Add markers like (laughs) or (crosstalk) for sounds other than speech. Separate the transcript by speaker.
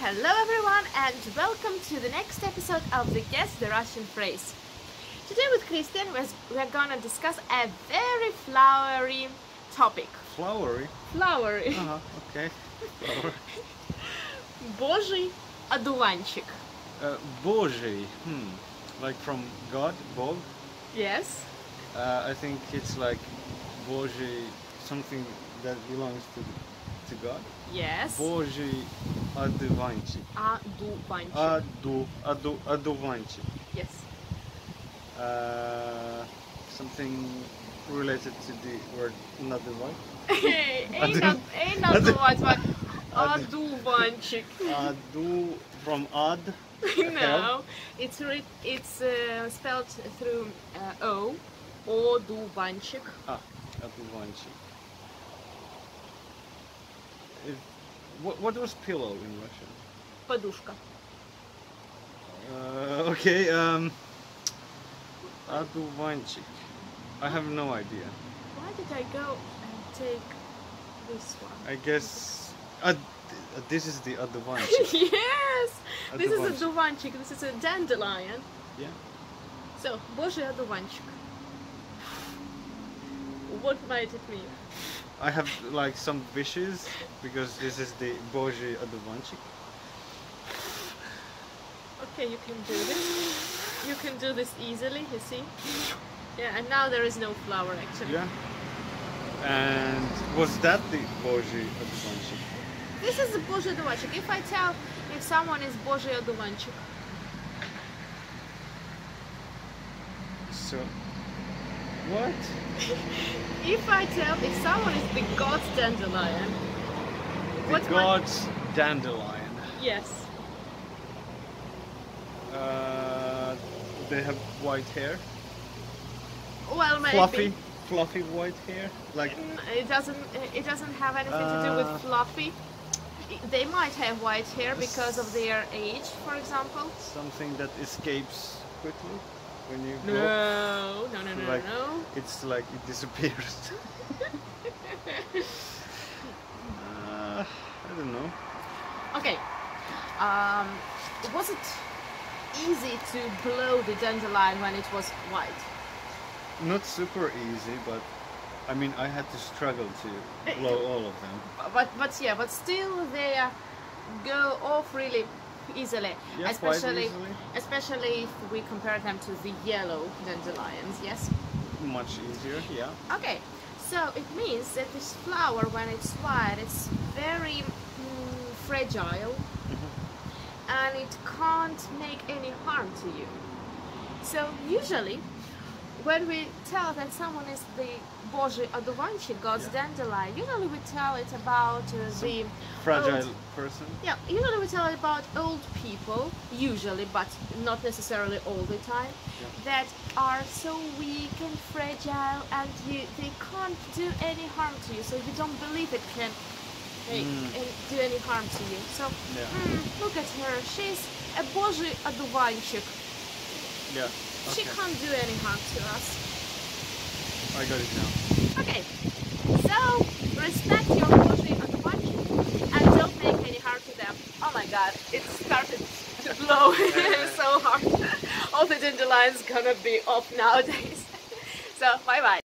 Speaker 1: Hello everyone and welcome to the next episode of the Guess the Russian Phrase. Today with Christian we're, we're gonna discuss a very flowery topic.
Speaker 2: Flowery?
Speaker 1: Flowery.
Speaker 2: Uh-huh, (laughs) okay. Flower.
Speaker 1: Божий одуванчик.
Speaker 2: Uh, Божий. Hmm. Like from God, Bog.
Speaker 1: Yes.
Speaker 2: Uh, I think it's like Божий, something that belongs to to God.
Speaker 1: Yes.
Speaker 2: Божий Advante.
Speaker 1: Aduvante.
Speaker 2: Adu, adu, aduvante.
Speaker 1: Yes.
Speaker 2: Uh, something related to the word another
Speaker 1: one. (laughs)
Speaker 2: ain't,
Speaker 1: a, ain't
Speaker 2: another
Speaker 1: one, but aduvante.
Speaker 2: Adu from ad. (laughs)
Speaker 1: no, it's re, it's uh, spelled through uh, O. Oduvante.
Speaker 2: Ah, aduvante. If what, what was pillow in Russian?
Speaker 1: Подушка.
Speaker 2: Uh, okay, um, одуванчик. I have no idea.
Speaker 1: Why did I go and take this one?
Speaker 2: I guess uh, this is the (laughs) одуванчик.
Speaker 1: yes! This is a
Speaker 2: Одуванчик.
Speaker 1: duvanчик. This is a dandelion.
Speaker 2: Yeah.
Speaker 1: So, Божий одуванчик. What might it mean?
Speaker 2: I have like some wishes because this is the Boji Adovanchik.
Speaker 1: Okay, you can do this. You can do this easily, you see? Yeah, and now there is no flower actually.
Speaker 2: Yeah. And was that the Boji Adovanchik?
Speaker 1: This is the Boji Adovanchik. If I tell if someone is Boji Adovanchik.
Speaker 2: So what? (laughs)
Speaker 1: if I tell if someone is the God's dandelion,
Speaker 2: The
Speaker 1: what
Speaker 2: God's dandelion.
Speaker 1: yes,
Speaker 2: Uh, they have white hair,
Speaker 1: well maybe.
Speaker 2: fluffy, fluffy white hair. Like
Speaker 1: Mm, It doesn't. It doesn't have anything to do
Speaker 2: Uh,
Speaker 1: with fluffy. They might have white hair because of their age, for example.
Speaker 2: something that escapes quickly when you
Speaker 1: No,
Speaker 2: go.
Speaker 1: no, no, no,
Speaker 2: Like-
Speaker 1: no.
Speaker 2: It's like it disappears. (laughs) uh, I don't know.
Speaker 1: Okay. Um, was it easy to blow the dandelion when it was white?
Speaker 2: Not super easy, but I mean, I had to struggle to (laughs) blow all of them.
Speaker 1: But but yeah, but still they uh, go off really easily,
Speaker 2: Yeah,
Speaker 1: especially
Speaker 2: easily.
Speaker 1: especially if we compare them to the yellow dandelions. Yes.
Speaker 2: Much easier, yeah.
Speaker 1: Okay, so it means that this flower, when it's white, it's very mm, fragile and it can't make any harm to you. So usually, when we tell that someone is the Божий одуванчик, God's
Speaker 2: yeah.
Speaker 1: dandelion, usually we tell it about uh, the
Speaker 2: fragile
Speaker 1: old,
Speaker 2: person.
Speaker 1: Yeah, usually we tell it about old people, usually, but not necessarily all the time,
Speaker 2: yeah.
Speaker 1: that are so weak and fragile, and you, they can't do any harm to you, so you don't believe it can make,
Speaker 2: mm.
Speaker 1: do any harm to you. So
Speaker 2: yeah.
Speaker 1: mm, look at her, she's a Божий одуванчик.
Speaker 2: Yeah.
Speaker 1: She can't do any harm to us.
Speaker 2: I got it now.
Speaker 1: Okay. So, respect your country and culture, and don't make any harm to them. Oh my god, it started (laughs) to blow (laughs) so hard. (laughs) All the dandelions gonna be off nowadays. So, bye-bye.